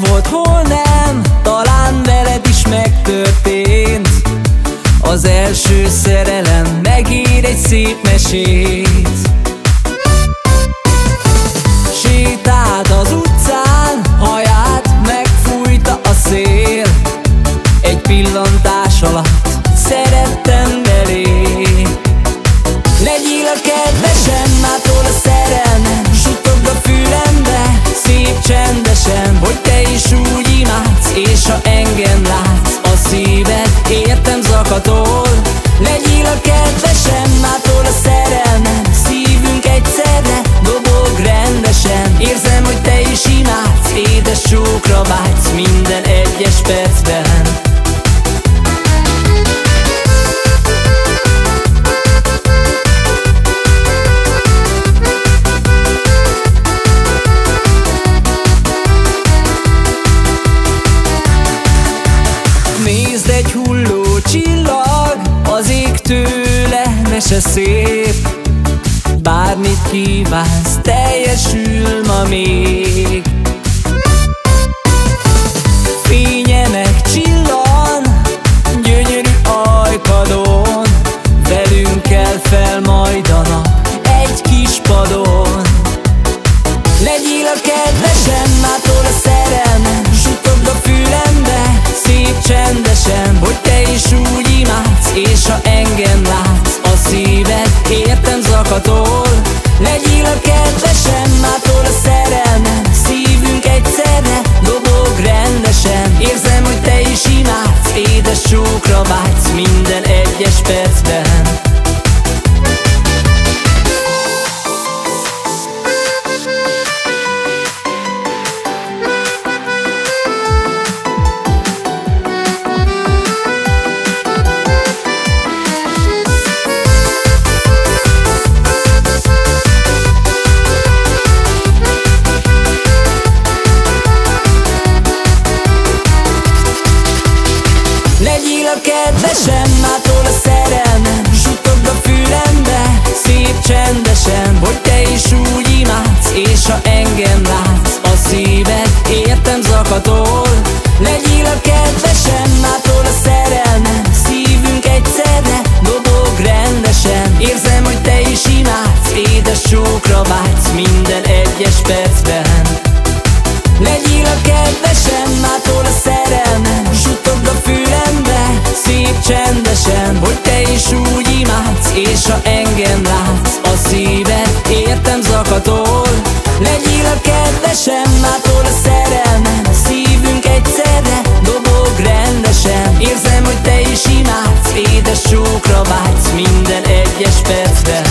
Volt, hol nem? Talán veled is megtörtént. Az első szerelem Megír egy szép mesét. Tőle mese szép. Bármit kívánsz, teljesül ma még zakatol Legyél a kedvesem, mától a szerelmem. Szívünk egyszerre dobog rendesen. Érzem, hogy te is imádsz, édes csókra vágysz Minden egyes percben kedvesem, mától a szerelmem Suttogd a fülembe, szép csendesen Hogy te is úgy imádsz, és ha engem látsz A szíved értem zakatol. Legyél a kedvesem, mától a szerelmem Szívünk egyszerre dobog rendesen. Érzem, hogy te is imádsz, édes csókra vágysz Minden egyes percben. Legyél a kedvesem, mától És ha engem látsz, a szíved értem zakatol. Legyél a kedvesem, mától a szerelmem Szívünk egyszerre dobog rendesen. Érzem, hogy te is imádsz, édes csókra vágysz Minden egyes percben.